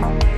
Bye.